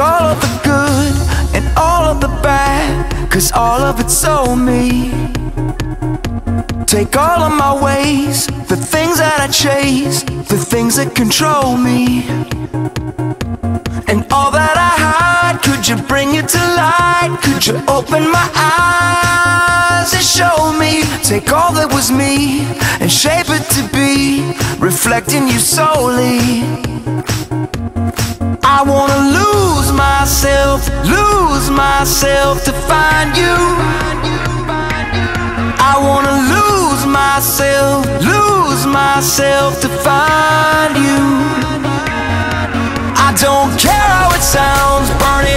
all of the good and all of the bad Cause all of it's so me Take all of my ways, the things that I chase The things that control me And all that I hide, could you bring it to light? Could you open my eyes and show me? Take all that was me and shape it to be Reflecting you solely I wanna lose myself, lose myself to find you. I wanna lose myself, lose myself to find you. I don't care how it sounds, burn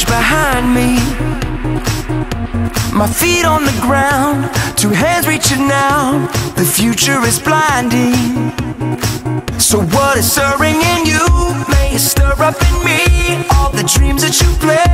Wreckage behind me. My feet on the ground, two hands reaching out. The future is blinding. So what is stirring in you? May it stir up in me all the dreams that you placed